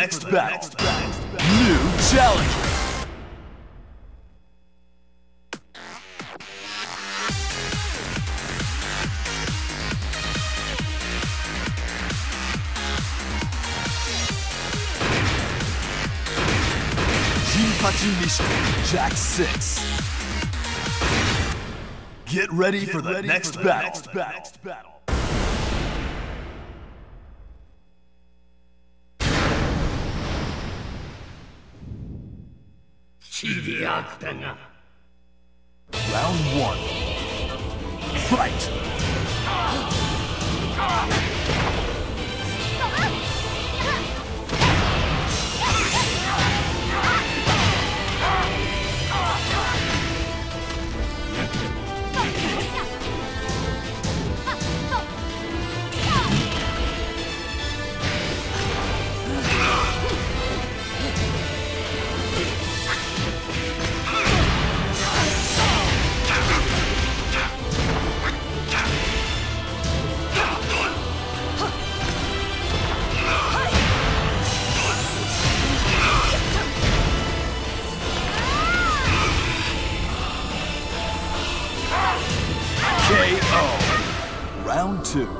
ready for the next battle. New challenger. Jinpachi Mishima, Jack 6. Get ready for the next battle. Round one. Fight! Round two.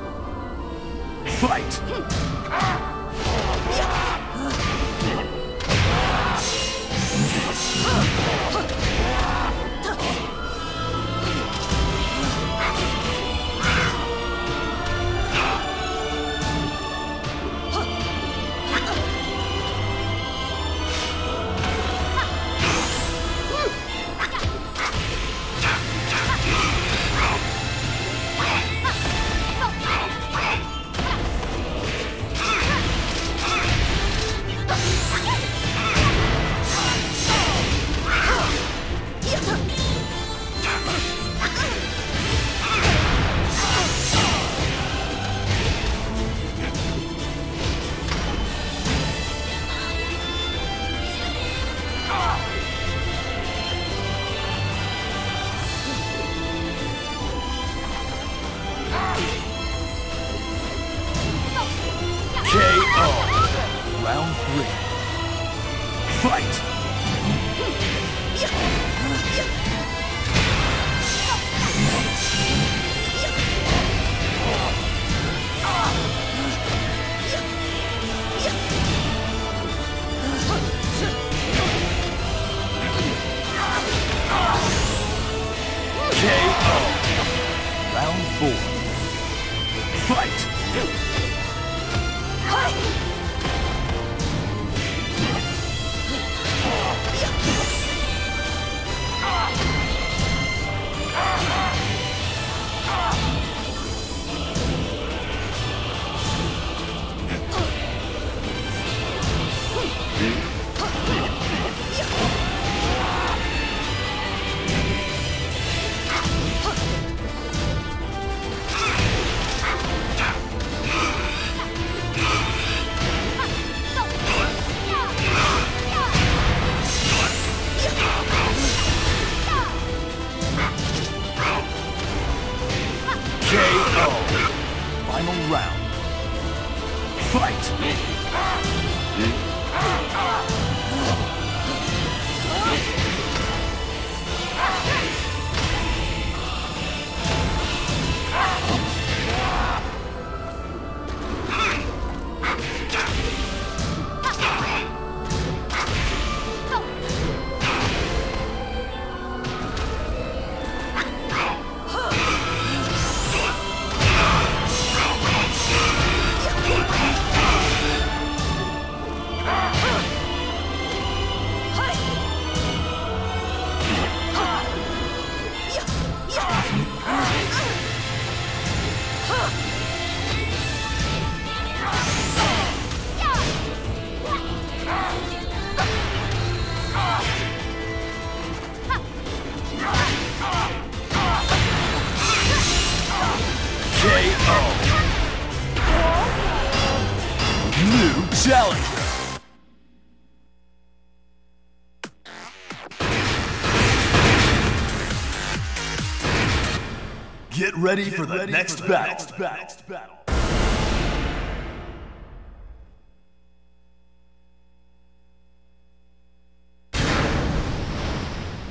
Get ready for the, next, battle.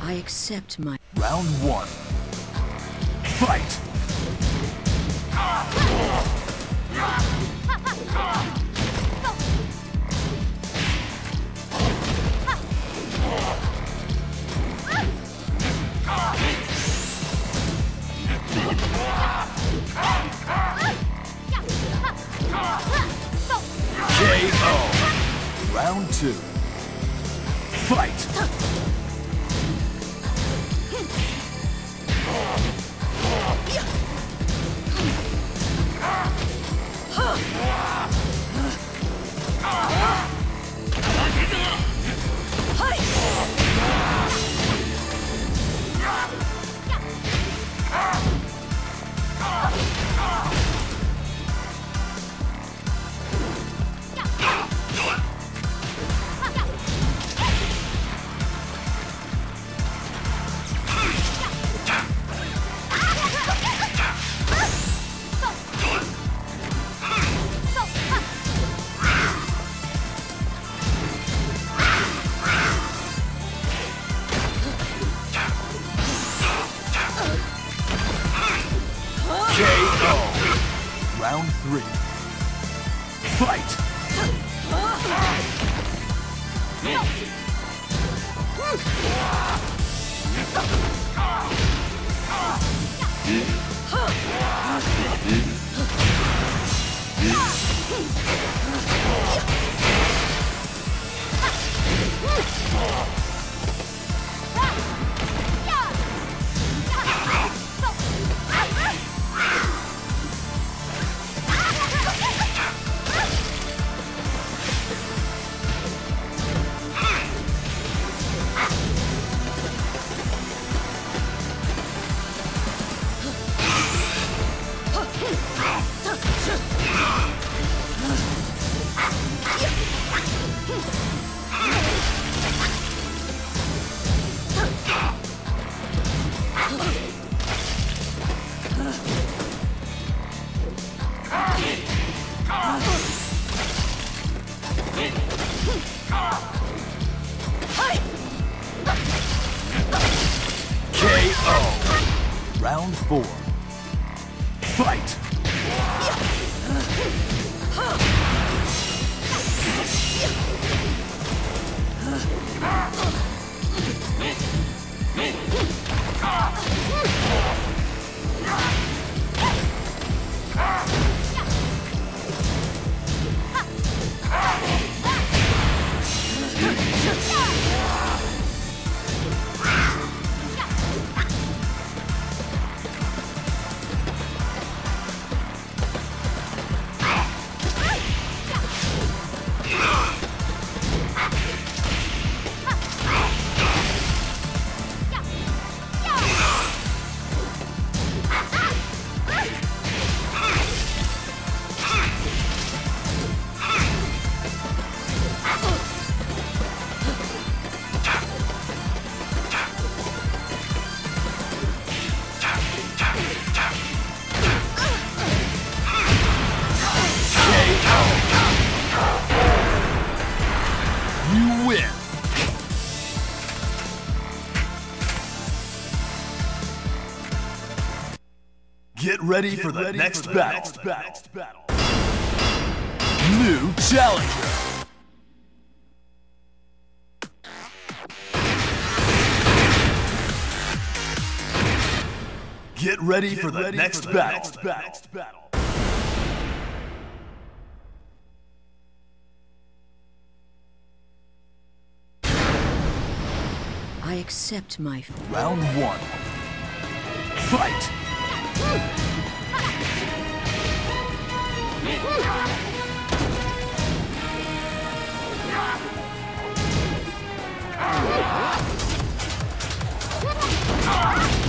I accept my. Round one. Fight! Get ready for the, next, battle. New challenger. Get ready for the, next, battle. I accept my Round one. Fight! Ah!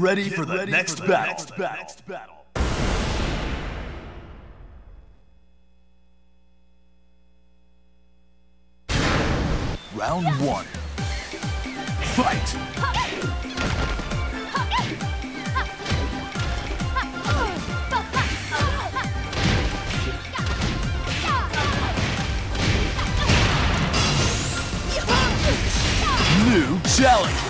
Get ready for the, next, battle. Round one. Fight! New challenger.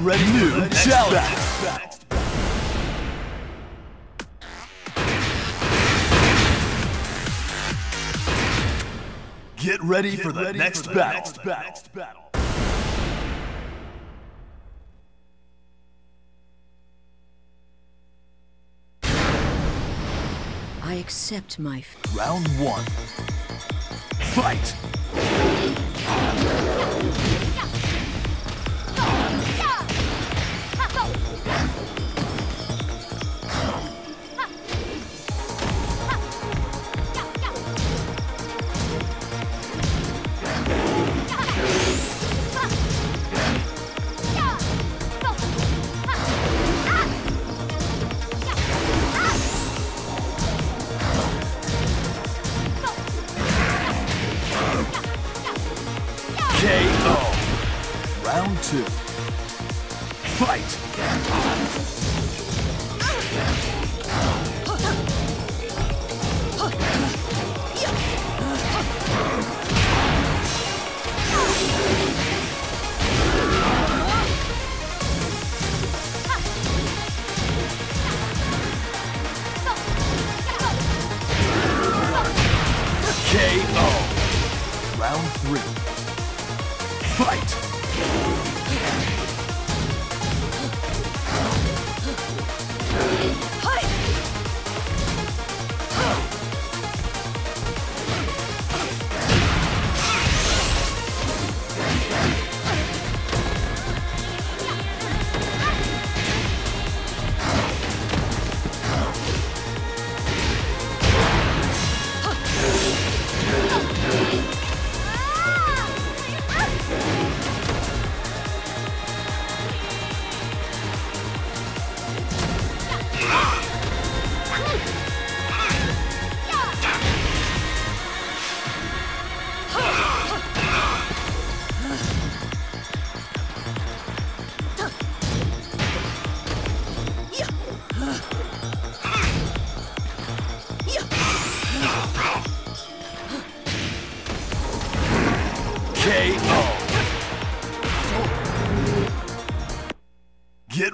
Ready New for the next challenge. Get ready for the, next, battle. I accept my. Round one. Fight.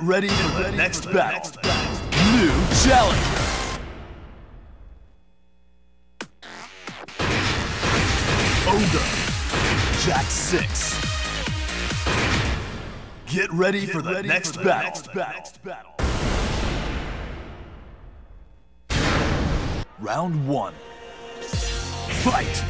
Get ready for the next battle. New challenger. Ogre. Jack 6. Get ready for the next battle. Round 1. Fight!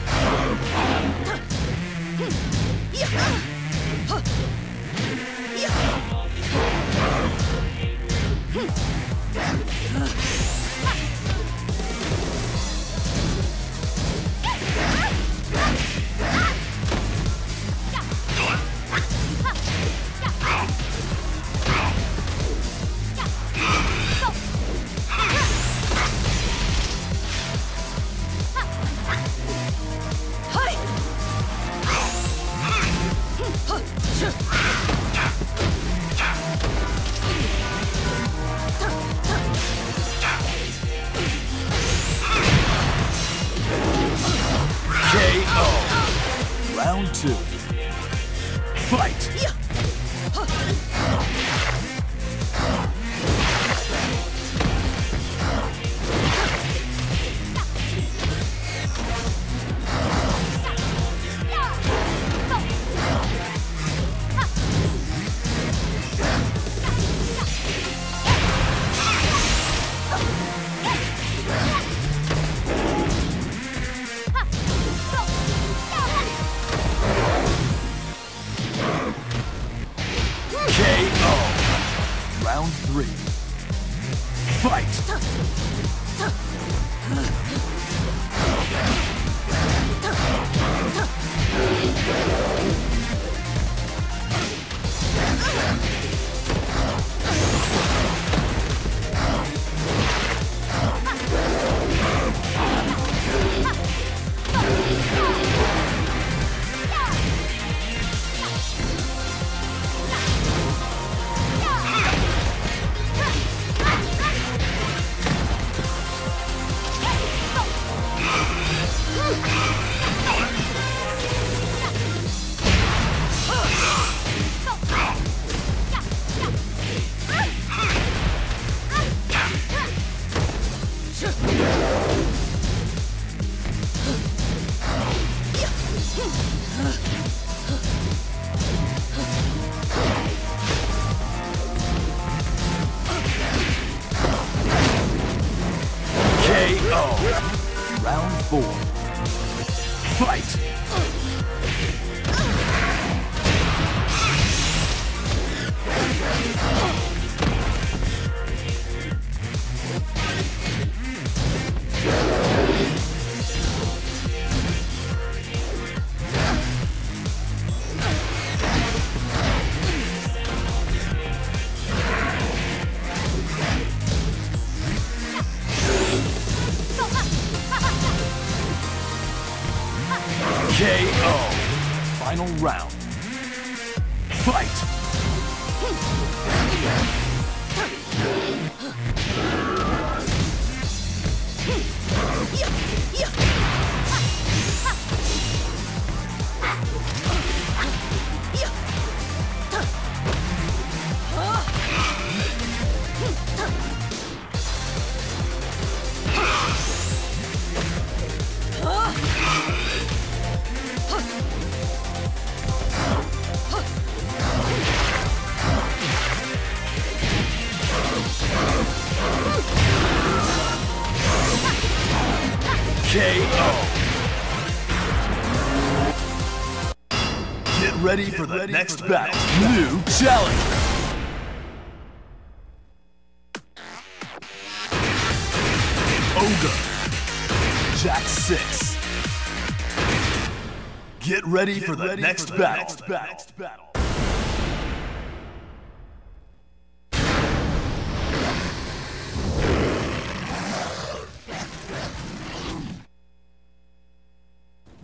KO. Get ready for the next battle. New challenger. Ogre. Jack 6. Get ready for the next battle.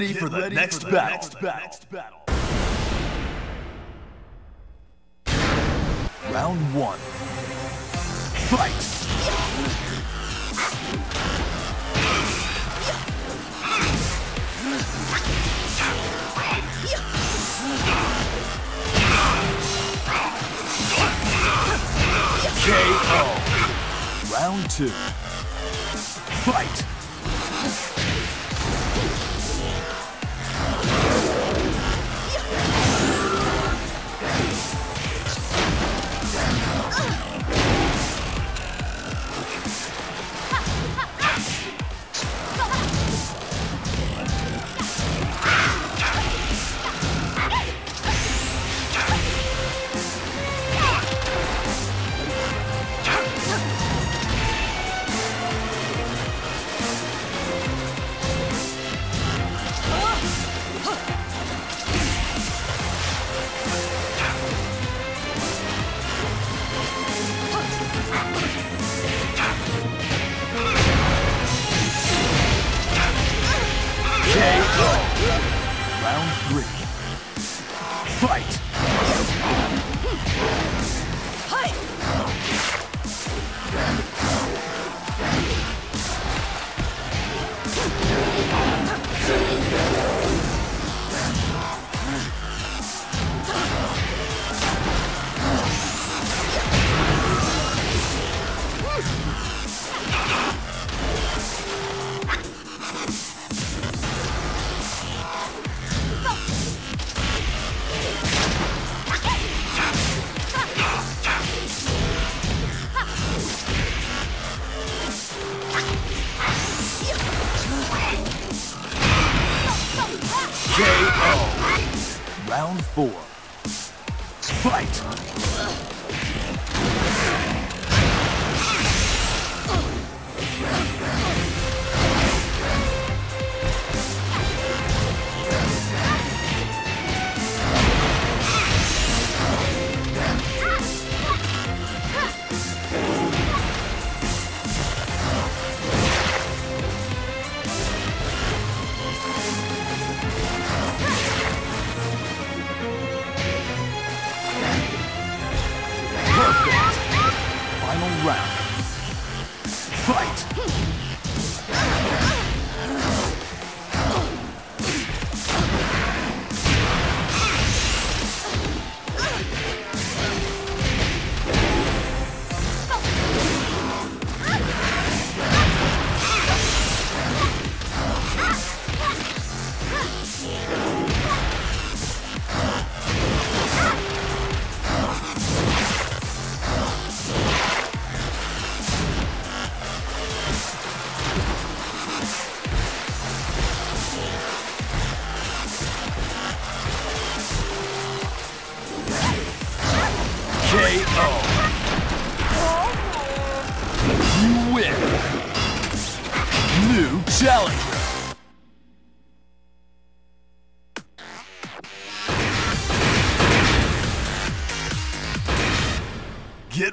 Ready for the next battle. Round 1. Fight! KO. Round 2.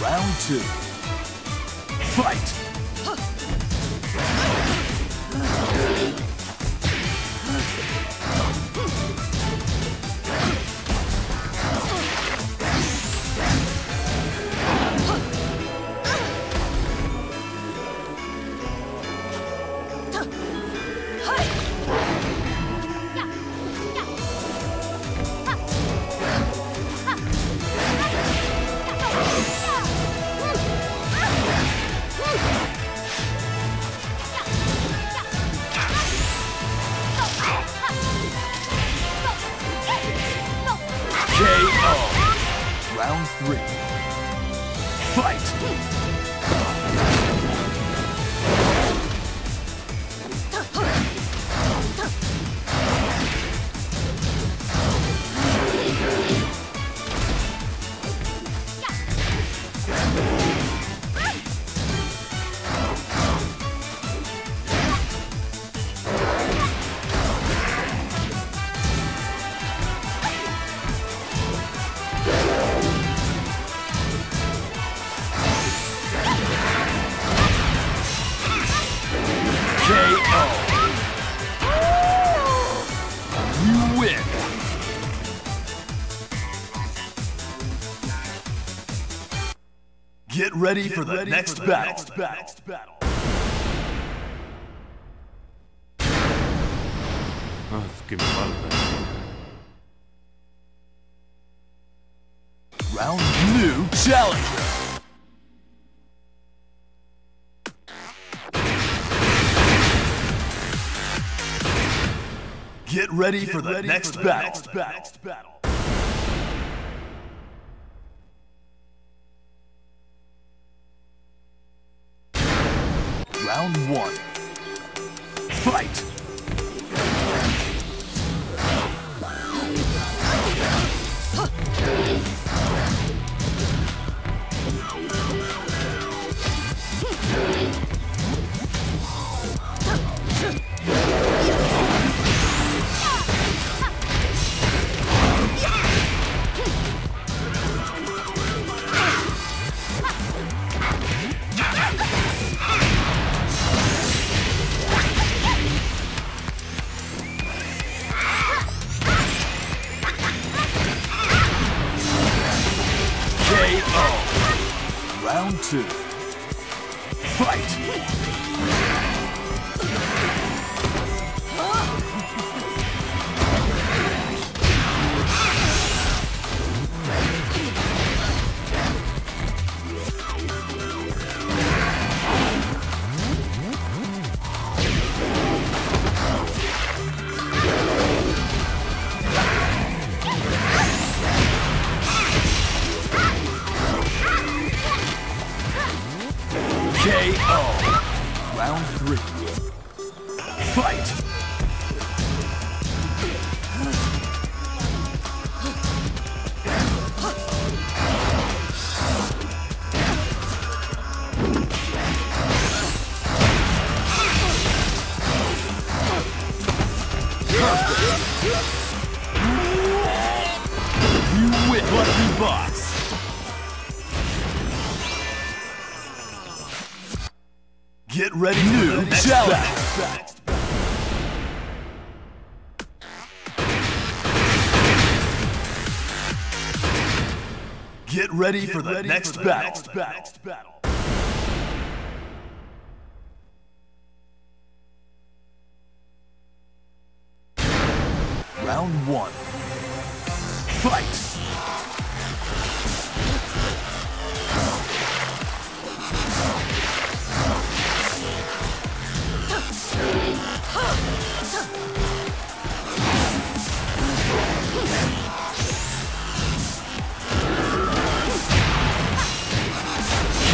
Round two. Fight! Get ready for the next battle. Öf, qué. Round new challenger. Get ready for the next battle. Round one. Fight! Get ready for the next battle. Round one. Fight!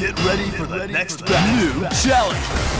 Get ready for the next battle. New challenger.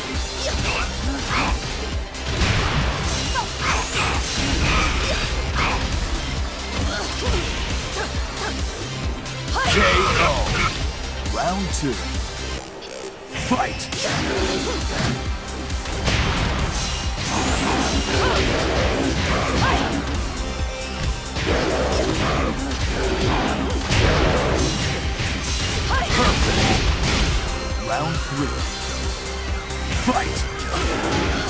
KO. Round 2. Fight! Perfect. Round 3. Fight!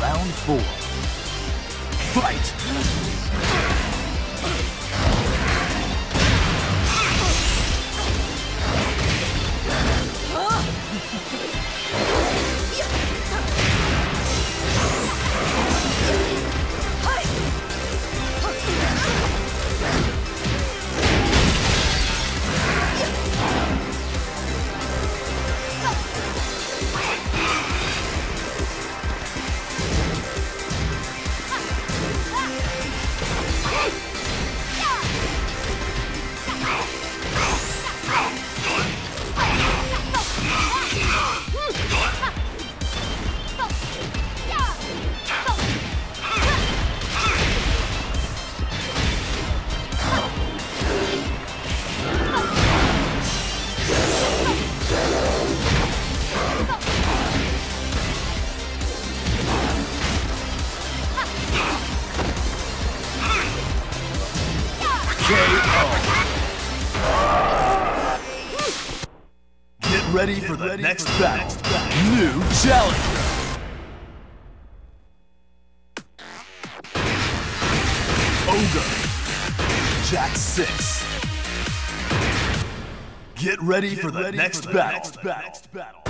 Round 4. Fight! Ready for the next battle. New challenger. Ogre. Jack 6. Get ready for the next battle. Round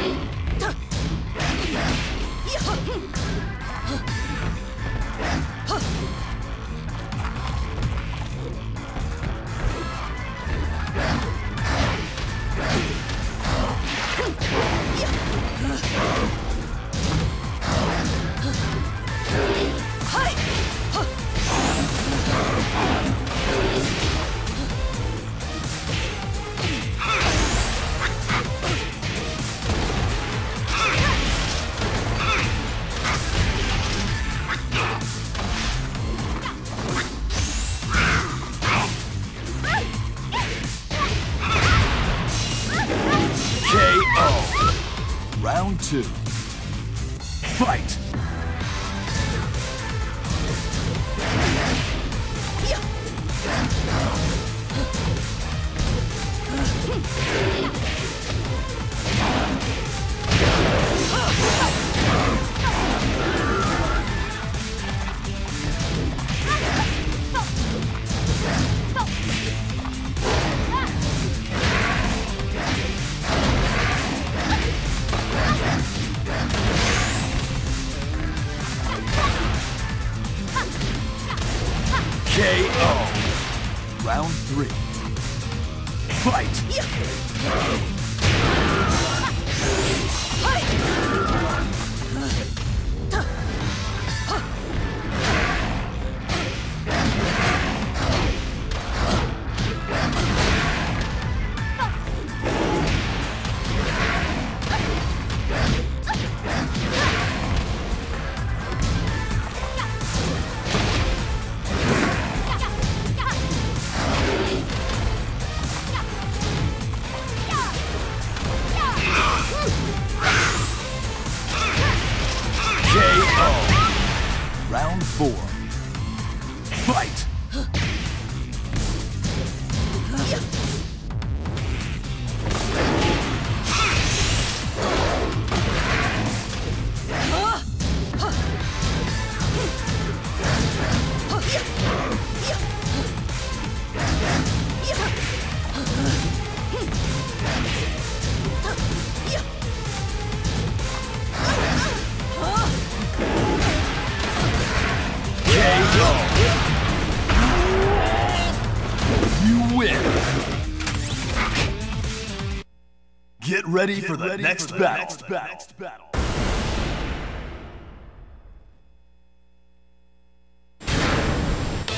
Get ready for the, next, battle.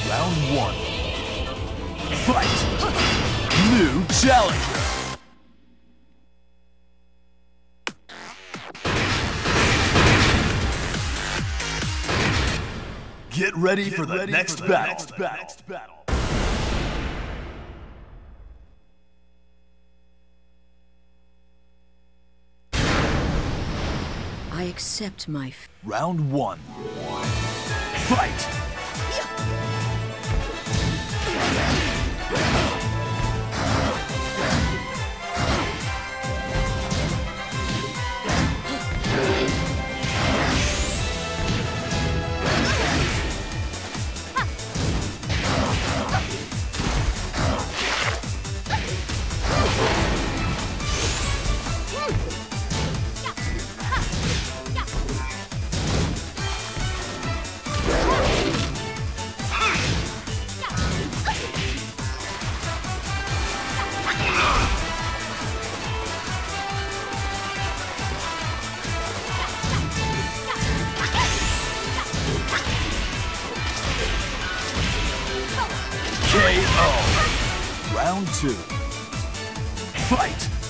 Round one. Fight. New challenger. Get ready for the, next, battle. I accept my Round one. Fight! Round two. Fight!